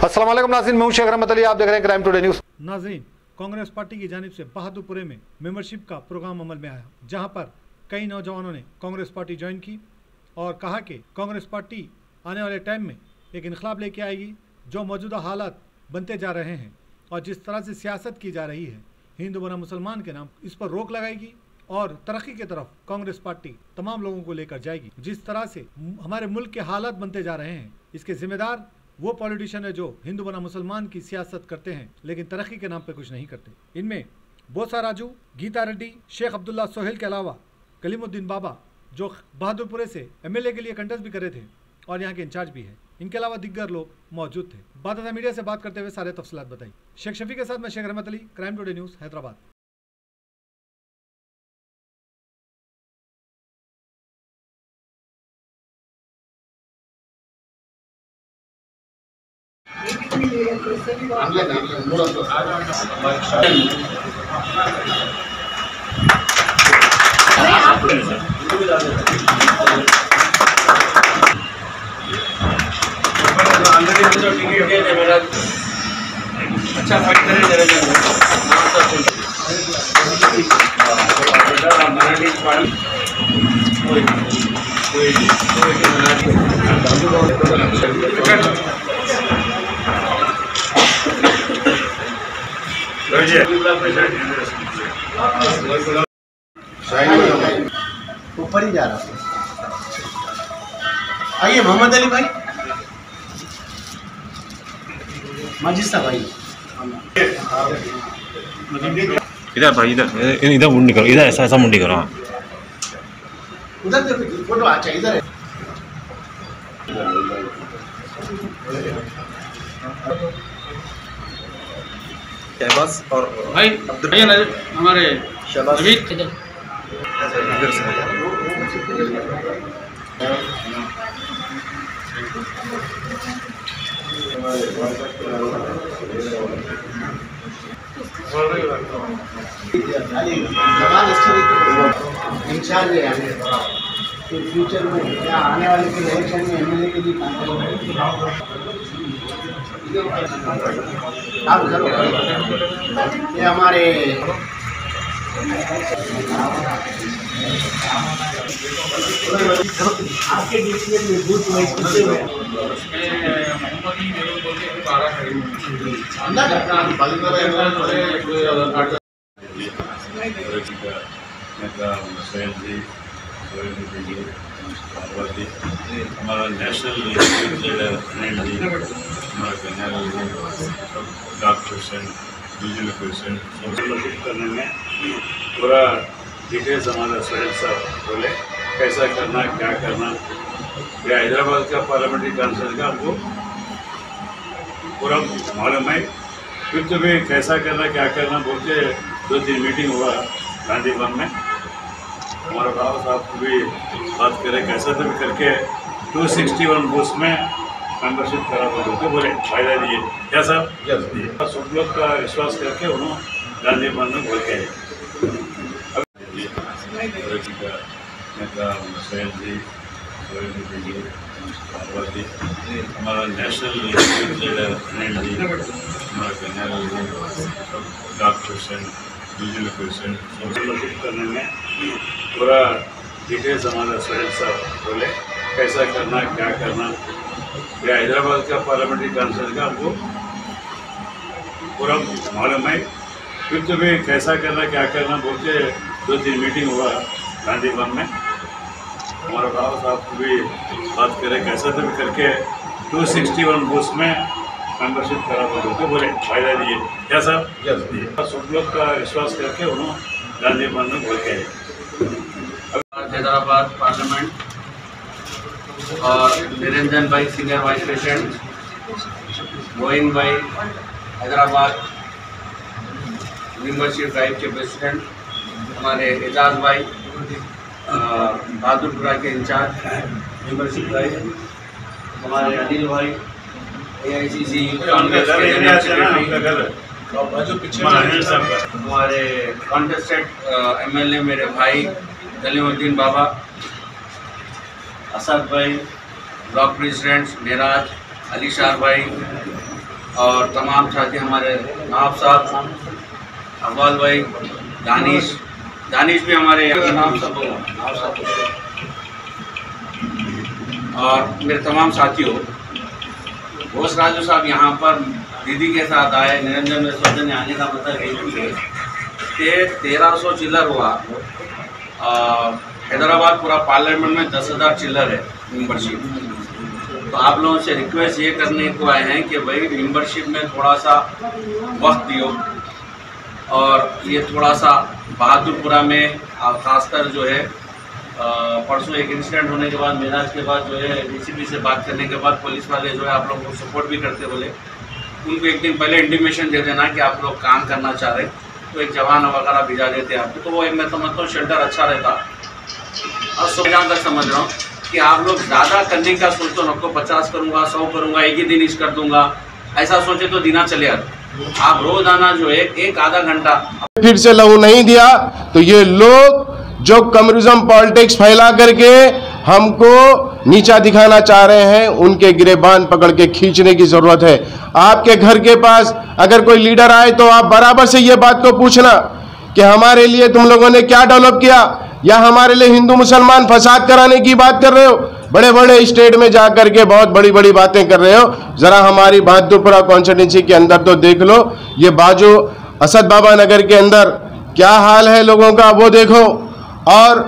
असलम नाजिन मैं शेख रहमत अली, आप देख रहे हैं क्राइम टुडे न्यूज़। नाजरीन, कांग्रेस पार्टी की जानब से बहादुरपुरे में मेंबरशिप का प्रोग्राम अमल में आया, जहाँ पर कई नौजवानों ने कांग्रेस पार्टी ज्वाइन की और कहा कि कांग्रेस पार्टी आने वाले टाइम में एक इनकलाब लेके आएगी, जो मौजूदा हालात बनते जा रहे हैं और जिस तरह से सियासत की जा रही है, हिंदू बना मुसलमान के नाम इस पर रोक लगाएगी और तरक्की की तरफ़ कांग्रेस पार्टी तमाम लोगों को लेकर जाएगी। जिस तरह से हमारे मुल्क के हालात बनते जा रहे हैं, इसके जिम्मेदार वो पॉलिटिशियन है जो हिंदू बना मुसलमान की सियासत करते हैं, लेकिन तरक्की के नाम पर कुछ नहीं करते। इनमें बोसा राजू, गीता रेड्डी, शेख अब्दुल्ला सोहेल के अलावा कलीमुद्दीन बाबा, जो बहादुरपुरे से एमएलए के लिए कंटेस्ट भी करे थे, और यहाँ के इंचार्ज भी है। इनके अलावा दिग्गर लोग मौजूद थे। बात मीडिया से बात करते हुए सारे तफसलात बताई। शेख शफी के साथ मैं Shaikh Rahmat Ali crime today news Hyderabad. अच्छा फाइट करे जरा जरा मराठी पाड़ी कोई कोई कोई ऊपर ही जा रहा था आइए मोहम्मद अली भाई। माजिद भाई इधर भाई इधर इधर इधर मुंडी करो इधर ऐसा ऐसा मुंडी करो हाँ। उधर फ़ोटो अच्छा इधर है। शहबाज और भाई भैया हमारे शहबाज। इंचार्ज है तो फ्यूचर में या आने वाले के इलेक्शन में एमएलए के लिए ये हमारे आपके डिसीज़न में बूथ वाइज कितने हमारा नेशनल जी। हुसैन करने में पूरा डिटेल्स हमारा सुहेल साहब बोले कैसा करना क्या करना ये हैदराबाद का पार्लियामेंट्री काउंसिल का हमको पूरा मालूम है फिर तो भी कैसा करना क्या करना बोल के दो तीन मीटिंग हुआ गांधी भवन में हमारा बाबा साहब को भी बात करें कैसा तो भी करके 261 बूथ में मेंबरशिप करा बोल के बोले फ़ायदा दिए क्या साहब? सब लोग का विश्वास करके उन्होंने गांधी भवन में बोल के नेता सैन जी सुरेंद्र जी जी हमारा नेशनल लीडर अनिल जी हमारा कन्यालाल जी डॉक्टर हुसैन विजुअल हुसैन सबको करने में पूरा डिटेल्स हमारा सुहेल साहब बोले कैसा करना क्या करना। ये हैदराबाद का पार्लियामेंट्री काउंसिल का हमको पूरा मालूम है। युद्ध में कैसा करना क्या करना बोल के दो तीन मीटिंग हुआ गांधी भवन में। हमारा बाबा साहब को भी बात करें कैसा तो भी करके 261 बूथ में मेम्बरशिप करा बोल के बोले फ़ायदा दिए क्या साहब? दिए सब लोग का विश्वास करके उन्होंने गांधी भवन में बोल के हैदराबाद पार्लियामेंट और निरंजन भाई सीनियर वाइस प्रेसिडेंट मोइन भाई हैदराबाद मेंबरशिप ड्राइव के प्रेसिडेंट हमारे एजाज भाई अ, बहादुरपुरा के इंचार्ज मेंबरशिप ड्राइव हमारे अनिल भाई ए आई सी सी हमारे कॉन्टेस्टेड एमएलए मेरे भाई कलीमुद्दीन बाबा. असद भाई, ब्लॉक प्रेसिडेंट मेराज, अली शाह भाई और तमाम साथी हमारे नवाब साहब, अव्वल भाई, दानिश। दानिश भी हमारे नाम सब नवाब साहब और मेरे तमाम साथियों, घोष राजू साहब यहाँ पर दीदी के साथ आए, निरंजन में सोचने ने आने का मतलब यही कि तेरह सौ चिल्लर हुआ। हैदराबाद पूरा पार्लियामेंट में दस हज़ार चिल्लर है मेम्बरशिप तो आप लोगों से रिक्वेस्ट ये करने को आए हैं कि भाई मेम्बरशिप में थोड़ा सा वक्त दियो। और ये थोड़ा सा बहादुरपुरा में खासकर जो है परसों एक इंसिडेंट होने के बाद, मेराज के बाद जो है डीसीपी से बात करने के बाद पुलिस वाले जो है आप लोगों को सपोर्ट भी करते बोले। उनको एक दिन पहले इंटीमेशन दे देना कि आप लोग काम करना चाह रहे तो एक जवान वगैरह भिजा देते आपको। तो वो एक मैं समझता हूँ शेल्टर अच्छा रहता। और सो जहाँ तक समझ रहा हूँ कि आप लोग ज़्यादा करने का सोचो नको पचास करूँगा, सौ करूँगा, एक ही दिन इस कर दूँगा। ऐसा सोचे तो दिना चले आप रोज़ाना जो है, एक आधा घंटा। फिर से लहू नहीं दिया तो ये लोग जो कम्युनिज्म पॉलिटिक्स फैला करके हमको नीचा दिखाना चाह रहे हैं, उनके गिरेबान पकड़ के खींचने की ज़रूरत है। आपके घर के पास अगर कोई लीडर आए तो आप बराबर से ये बात को पूछना कि हमारे लिए तुम लोगों ने क्या डेवलप किया? या हमारे लिए हिंदू मुसलमान फसाद कराने की बात कर रहे हो? बड़े बड़े स्टेट में जा करके बहुत बड़ी बड़ी बातें कर रहे हो। जरा हमारी बहादुरपुरा कॉन्स्टिट्यूंसी के अंदर तो देख लो। ये बाजू असद बाबा नगर के अंदर क्या हाल है लोगों का, वो देखो। और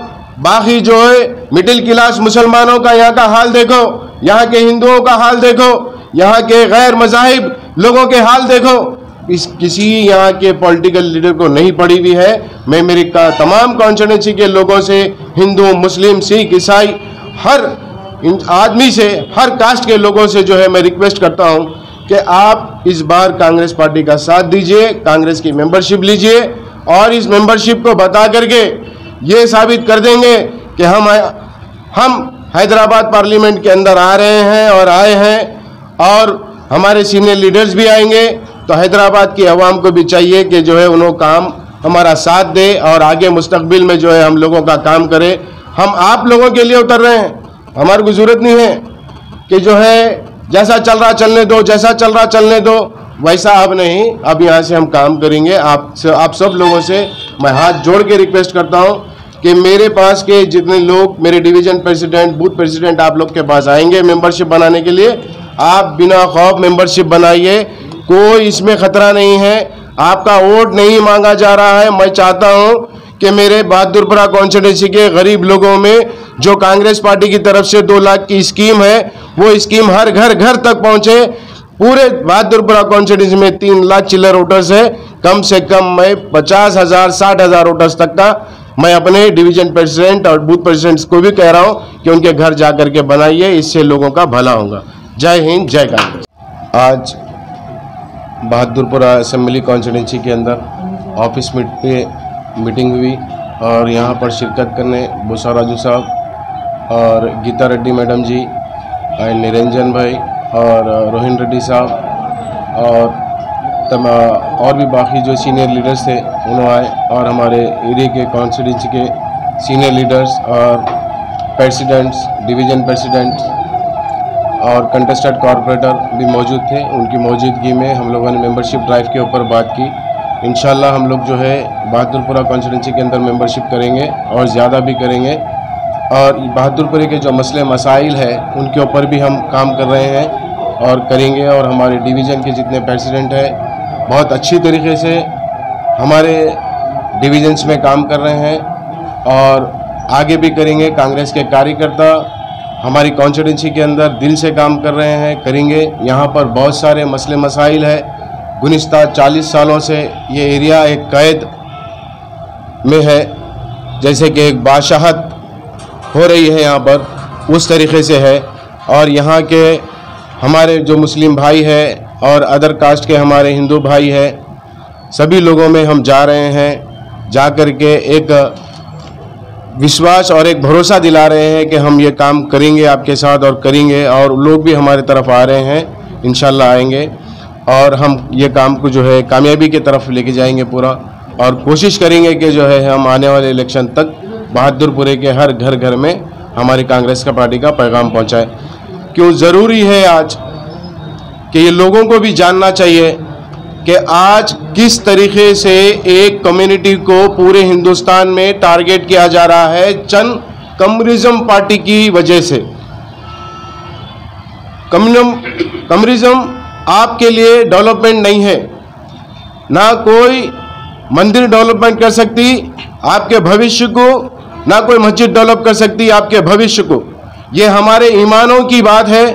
बाकी जो है मिडिल क्लास मुसलमानों का यहाँ का हाल देखो। यहाँ के हिंदुओं का हाल देखो। यहाँ के गैर मजाहिब लोगों के हाल देखो। इस किसी यहाँ के पॉलिटिकल लीडर को नहीं पड़ी हुई है। मैं मेरी का तमाम कॉन्स्टिट्यूंसी के लोगों से, हिंदू, मुस्लिम, सिख, ईसाई, हर आदमी से, हर कास्ट के लोगों से जो है मैं रिक्वेस्ट करता हूँ कि आप इस बार कांग्रेस पार्टी का साथ दीजिए, कांग्रेस की मेंबरशिप लीजिए और इस मेंबरशिप को बता करके ये साबित कर देंगे कि हम हम हैदराबाद पार्लियामेंट के अंदर आ रहे हैं और आए हैं और हमारे सीनियर लीडर्स भी आएँगे। तो हैदराबाद की आवाम को भी चाहिए कि जो है उन्होंने काम हमारा साथ दे और आगे मुस्तकबिल में जो है हम लोगों का काम करे। हम आप लोगों के लिए उतर रहे हैं। हमारे को ज़रूरत नहीं है कि जो है जैसा चल रहा चलने दो, जैसा चल रहा चलने दो, वैसा अब नहीं। अब यहाँ से हम काम करेंगे। आप आप सब लोगों से मैं हाथ जोड़ के रिक्वेस्ट करता हूँ कि मेरे पास के जितने लोग, मेरे डिवीज़न प्रेसिडेंट बूथ प्रेसिडेंट आप लोग के पास आएँगे मेंबरशिप बनाने के लिए। आप बिना खौफ मेंबरशिप बनाइए। कोई इसमें खतरा नहीं है। आपका वोट नहीं मांगा जा रहा है। मैं चाहता हूँ कि मेरे बहादुरपुरा कॉन्स्टिट्यूंसी के गरीब लोगों में, जो कांग्रेस पार्टी की तरफ़ से दो लाख की स्कीम है, वो स्कीम हर घर घर तक पहुँचे। पूरे बहादुरपुरा कॉन्स्टिट्यूंसी में तीन लाख चिल्लर वोटर्स है। कम से कम मैं पचास हज़ार, साठ हज़ार वोटर्स तक का मैं अपने डिवीज़न प्रेसिडेंट और बूथ प्रेसिडेंट्स को भी कह रहा हूँ कि उनके घर जा करके बनाइए, इससे लोगों का भला होगा। जय हिंद, जय कांग्रेस। आज बहादुरपुरा असम्बली कॉन्स्टिट्यूंसी के अंदर ऑफ़िस मीट, पे मीटिंग हुई और यहाँ पर शिरकत करने बुसा राजू साहब और गीता रेड्डी मैडम जी और निरंजन भाई और रोहिन रेड्डी साहब और तमा, और भी बाकी जो सीनियर लीडर्स थे, उन्होंने आए और हमारे एरिए के कॉन्स्टिट्यूंसी के सीनियर लीडर्स और प्रेसिडेंट्स डिवीज़न प्रेसिडेंट्स और कंटेस्टेड कॉरपोरेटर भी मौजूद थे। उनकी मौजूदगी में हम लोगों ने मेंबरशिप ड्राइव के ऊपर बात की। इन हम लोग जो है बहादुरपुरा कॉन्स्टिटेंसी के अंदर मेंबरशिप करेंगे और ज़्यादा भी करेंगे। और बहादुरपुरे के जो मसले, मसाइल है, उनके ऊपर भी हम काम कर रहे हैं और करेंगे और हमारे डिवीज़न के जितने प्रेसिडेंट हैं, बहुत अच्छी तरीके से हमारे डिवीजन्स में काम कर रहे हैं और आगे भी करेंगे। कांग्रेस के कार्यकर्ता हमारी कॉन्स्टिट्यूंसी के अंदर दिल से काम कर रहे हैं, करेंगे। यहाँ पर बहुत सारे मसले मसाइल है। गुनिस्ता चालीस सालों से ये एरिया एक कैद में है, जैसे कि एक बादशाहत हो रही है यहाँ पर, उस तरीके से है। और यहाँ के हमारे जो मुस्लिम भाई है और अदर कास्ट के हमारे हिंदू भाई है, सभी लोगों में हम जा रहे हैं जा कर के एक विश्वास और एक भरोसा दिला रहे हैं कि हम ये काम करेंगे आपके साथ और करेंगे और लोग भी हमारे तरफ़ आ रहे हैं इन आएँगे। और हम ये काम को जो है कामयाबी की तरफ़ लेके जाएँगे पूरा। और कोशिश करेंगे कि जो है हम आने वाले इलेक्शन तक बहादुरपुरे के हर घर घर में हमारी कांग्रेस का पार्टी का पैगाम पहुँचाए। क्यों ज़रूरी है आज कि ये लोगों को भी जानना चाहिए कि आज किस तरीके से एक कम्युनिटी को पूरे हिंदुस्तान में टारगेट किया जा रहा है चंद कम्युनिज्म पार्टी की वजह से। कम्युनम कम्युनिज्म आपके लिए डेवलपमेंट नहीं है। ना कोई मंदिर डेवलपमेंट कर सकती आपके भविष्य को, ना कोई मस्जिद डेवलप कर सकती आपके भविष्य को। ये हमारे ईमानों की बात है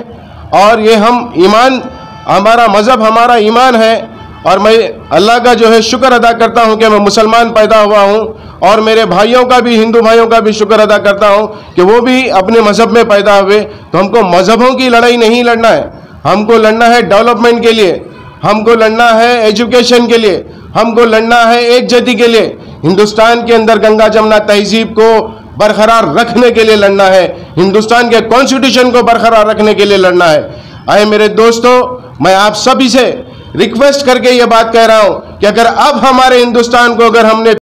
और ये हम ईमान, हमारा मज़हब, हमारा ईमान है और मैं अल्लाह का जो है शुक्र अदा करता हूँ कि मैं मुसलमान पैदा हुआ हूँ और मेरे भाइयों का भी, हिंदू भाइयों का भी शुक्र अदा करता हूँ कि वो भी अपने मज़हब में पैदा हुए। तो हमको मज़हबों की लड़ाई नहीं लड़ना है। हमको लड़ना है डेवलपमेंट के लिए। हमको लड़ना है एजुकेशन के लिए। हमको लड़ना है एक जाति के लिए। हिंदुस्तान के अंदर गंगा जमुना तहजीब को बरकरार रखने के लिए लड़ना है। हिंदुस्तान के कॉन्स्टिट्यूशन को बरकरार रखने के लिए लड़ना है। आए मेरे दोस्तों, मैं आप सभी से रिक्वेस्ट करके ये बात कह रहा हूँ कि अगर अब हमारे हिंदुस्तान को अगर हमने